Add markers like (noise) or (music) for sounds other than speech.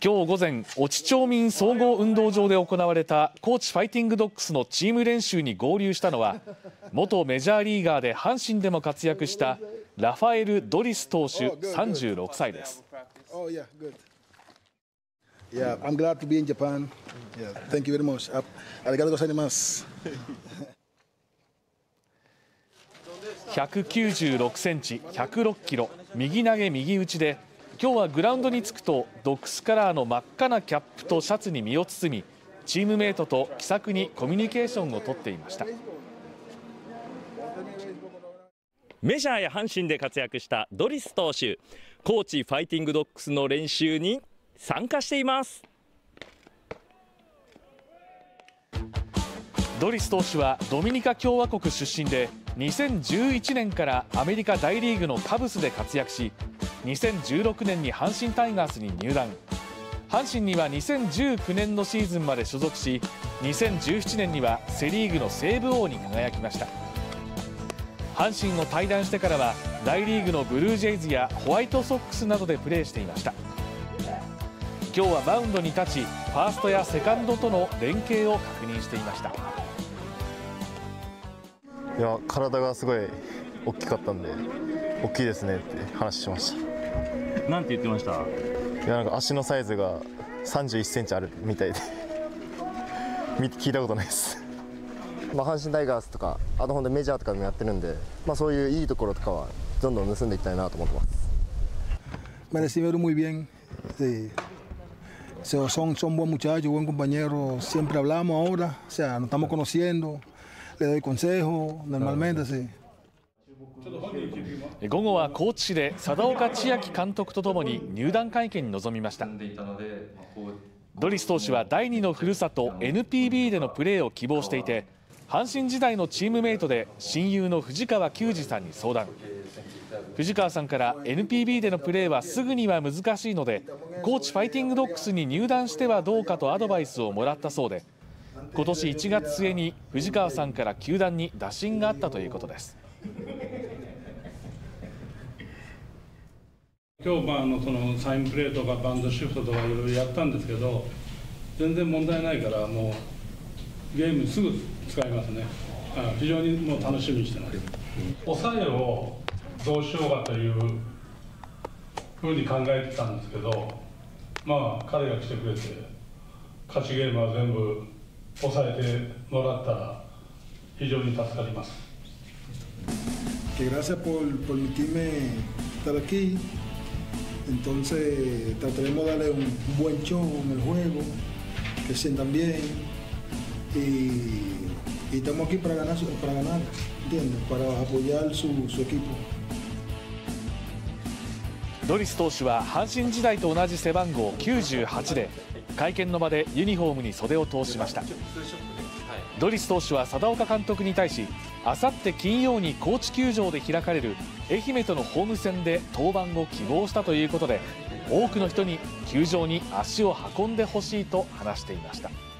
今日午前越知町民総合運動場で行われた高知ファイティングドッグスのチーム練習に合流したのは元メジャーリーガーで阪神でも活躍したラファエル・ドリス投手36歳です。196 (laughs) センチ、106キロ、右投げ右打ちで今日はグラウンドに着くとドックスカラーの真っ赤なキャップとシャツに身を包みチームメートと気さくにコミュニケーションをとっていました。メジャーや阪神で活躍したドリス投手高知ファイティングドッグスの練習に参加しています。ドリス投手はドミニカ共和国出身で2011年からアメリカ大リーグのカブスで活躍し2016年に阪神タイガースに入団。阪神には2019年のシーズンまで所属し2017年にはセ・リーグの西武王に輝きました。阪神を退団してからは大リーグのブルージェイズやホワイトソックスなどでプレーしていました。今日はマウンドに立ちファーストやセカンドとの連携を確認していました。いや体がすごい大きかったんで大きいですねって話しました。なんて言ってましたいやなんか足のサイズが31センチあるみたいで聞いたことないですまあ阪神タイガースとかあとほんでメジャーとかもやってるんで、まあ、そういういいところとかはどんどん盗んでいきたいなと思ってます。Me recibieron muy bien. Sí. Son, son buen muchachos, buen compañero. Siempre hablamos ahora. O sea, nos estamos conociendo. Le doy consejos normalmente. Sí. 午後は高知市で佐岡千秋監督とともに入団会見に臨みましたドリス投手は第2のふるさと NPB でのプレーを希望していて阪神時代のチームメイトで親友の藤川球児さんに相談藤川さんから NPB でのプレーはすぐには難しいので高知ファイティングドッグスに入団してはどうかとアドバイスをもらったそうで今年1月末に藤川さんから球団に打診があったということです。今日まああのそのサインプレーとかバンドシフトとかいろいろやったんですけど全然問題ないからもうゲームすぐ使いますね非常にもう楽しみにしてます抑えをどうしようかというふうに考えてたんですけどまあ彼が来てくれて勝ちゲームは全部抑えてもらったら非常に助かります。Gracias por permitirme estar aquí. Entonces trataremos de darle un buen show en el juego, que sientan bien y, y estamos aquí para ganar, para ganar, ¿entiendes? Para apoyar su, su equipo. ドリス投手は阪神時代と同じ背番号98で会見の場でユニフォームに袖を通しましたドリス投手は佐岡監督に対しあさって金曜に高知球場で開かれる愛媛とのホーム戦で登板を希望したということで多くの人に球場に足を運んでほしいと話していました。